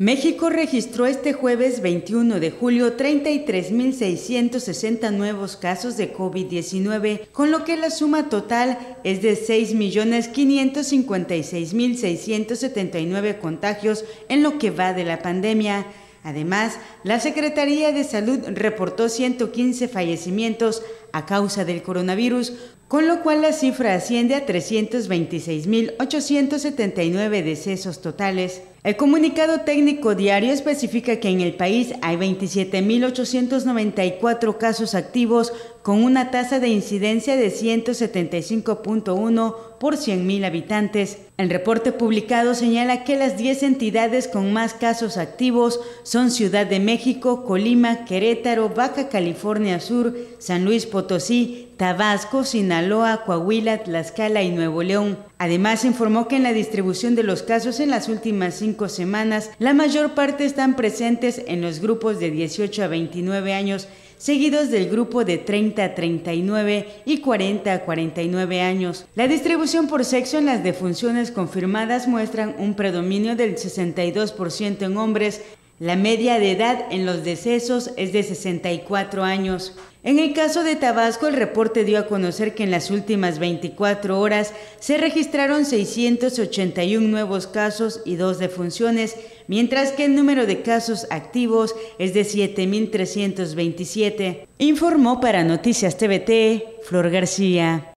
México registró este jueves 21 de julio 33.660 nuevos casos de COVID-19, con lo que la suma total es de 6.556.679 contagios en lo que va de la pandemia. Además, la Secretaría de Salud reportó 115 fallecimientos a causa del coronavirus, con lo cual la cifra asciende a 326.879 decesos totales. El comunicado técnico diario especifica que en el país hay 27.894 casos activos con una tasa de incidencia de 175.1 por 100.000 habitantes. El reporte publicado señala que las 10 entidades con más casos activos son Ciudad de México, Colima, Querétaro, Baja California Sur, San Luis Potosí, Tabasco, Sinaloa, Coahuila, Tlaxcala y Nuevo León. Además, informó que en la distribución de los casos en las últimas cinco semanas, la mayor parte están presentes en los grupos de 18 a 29 años, seguidos del grupo de 30 a 39 y 40 a 49 años. La distribución por sexo en las defunciones confirmadas muestran un predominio del 62% en hombres, la media de edad en los decesos es de 64 años. En el caso de Tabasco, el reporte dio a conocer que en las últimas 24 horas se registraron 681 nuevos casos y dos defunciones, mientras que el número de casos activos es de 7.327. Informó para Noticias TVT Flor García.